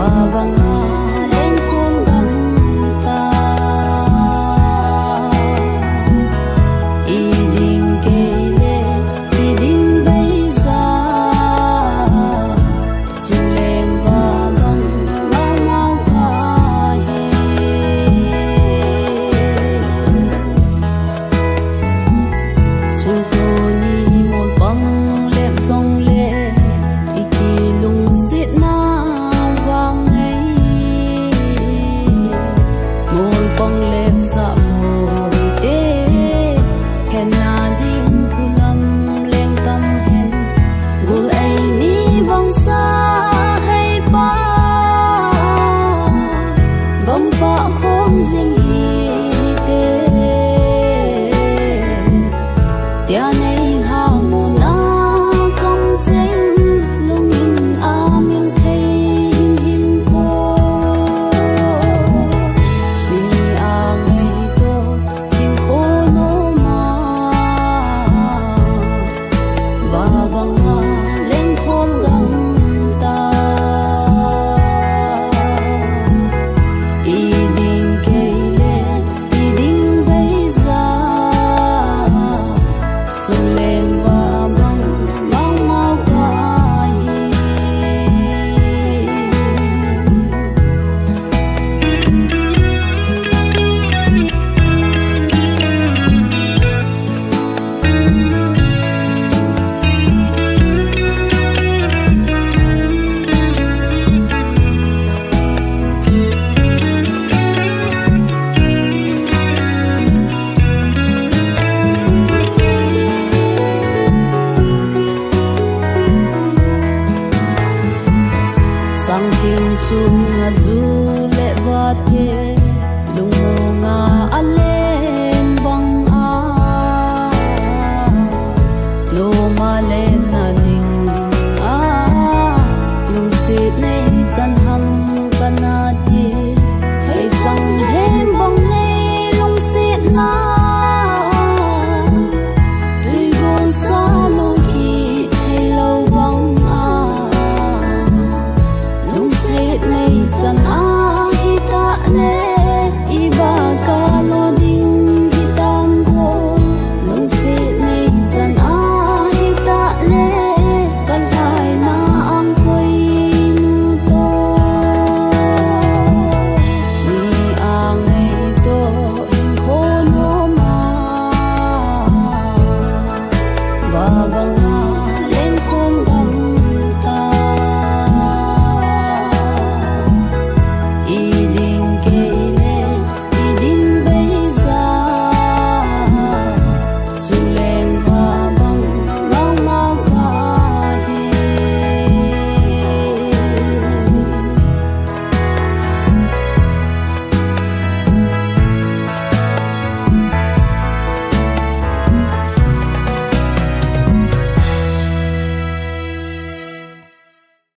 发光啊。